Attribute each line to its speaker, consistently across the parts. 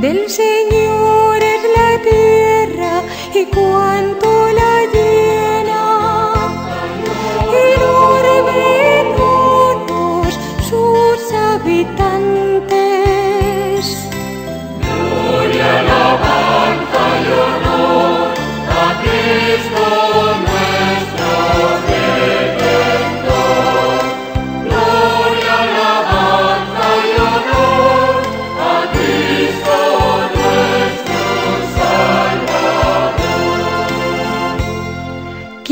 Speaker 1: del Señor.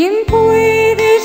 Speaker 1: ¿Quién puede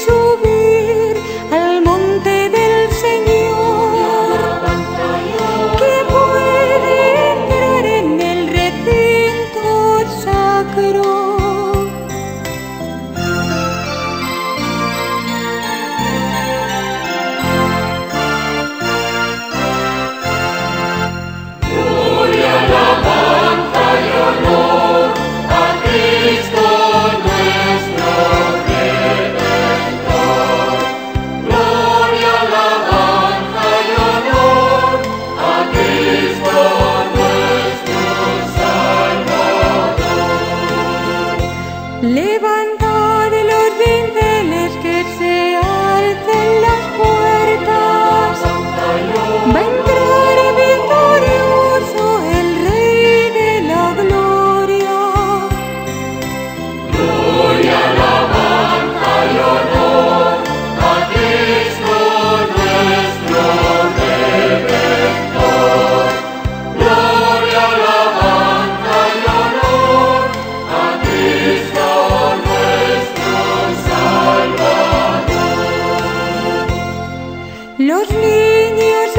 Speaker 1: Los niños